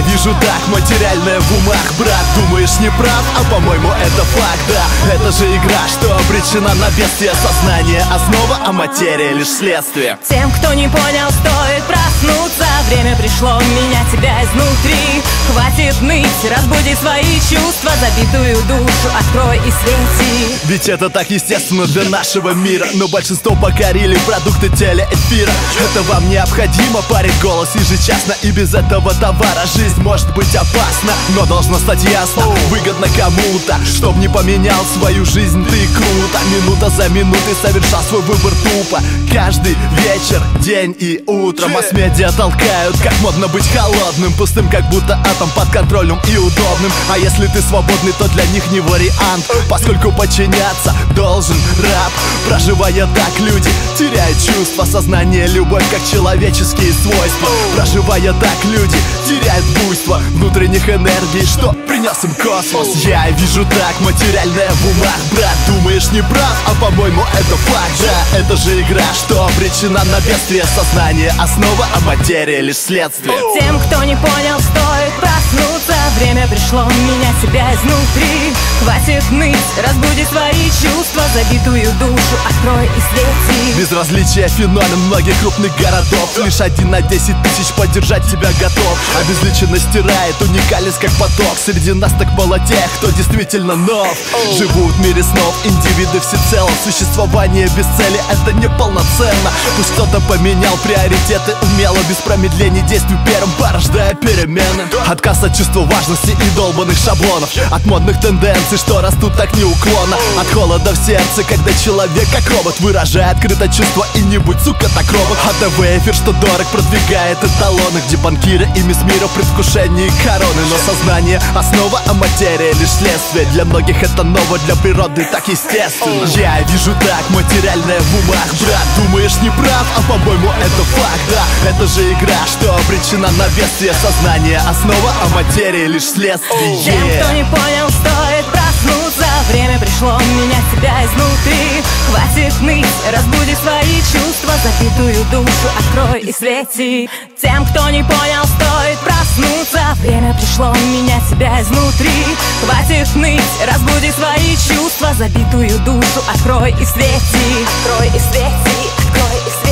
вижу так, материальное в умах Брат, думаешь не прав, а по-моему это факт, да. Это же игра, что обречена на бедствие. Сознание основа, а материя лишь следствие. Тем, кто не понял, стоит проснуться Время пришло менять тебя изнутри. Хватит ныть, разбуди свои чувства Забитую душу открой и свети. Ведь это так естественно для нашего мира. Но большинство покорили продукты телеэфира Это вам необходимо, парень, голос ежечасно И без этого товара. Жизнь может быть опасна Но должно стать ясно, выгодно кому-то Чтоб не поменял свою жизнь, ты круто Минута за минутой совершал свой выбор тупо. Каждый вечер, день и утро. Масс-медиа толкают, как модно быть холодным. Пустым, как будто атом под контролем и удобным. А если ты свободный, то для них не вариант. Поскольку подчиняться должен раб. Проживая так, люди теряют чувство Сознание, любовь, как человеческие свойства. Проживая так, люди теряют буйство Внутренних энергий, что принес им космос. Я вижу так, материальное в Брат, думаешь не прав, а по-моему это факт. Да, это же игра, что обречена на бедствие. Сознание основа, материя лишь следствие. Тем, кто не понял, стоит Время пришло менять себя изнутри. Хватит ныть, разбуди свои чувства Забитую душу открой и свети. Безразличие феномен многих крупных городов. Лишь один на десять тысяч поддержать тебя готов. Обезличенно стирает уникальность как поток. Среди нас так мало тех, кто действительно нов. Живут в мире снов, индивиды всецело. Существование без цели это неполноценно. Пусть кто-то поменял приоритеты умело Без промедлений действий первым порождая перемены. Отказ от чувства важности и долбанных шаблонов. От модных тенденций, что растут так неуклонно. От холода в сердце, когда человек как робот Выражает открыто чувства и не будь, сука, так робот. А ТВ эфир, что дорог, продвигает эталоны Где банкиры и мисс мира в предвкушении короны. Но сознание основа, а материя лишь следствие. Для многих это ново, для природы так естественно. Я вижу так, материальное в умах Брат, думаешь не прав, а по-моему это факт, да. Это же игра, что обречена на бедствие Сознание основа, а материя лишь следствие. Тем, кто не понял, стоит проснуться. Время пришло менять себя изнутри. Хватит ныть, разбуди свои чувства. Забитую душу открой и свети. Тем, кто не понял, стоит проснуться. Время пришло менять себя изнутри. Хватит ныть, разбуди свои чувства. Забитую душу открой и свети. Открой и свети, открой и свети